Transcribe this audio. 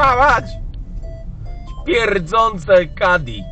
Kurwa mać! Pierdzące kadi.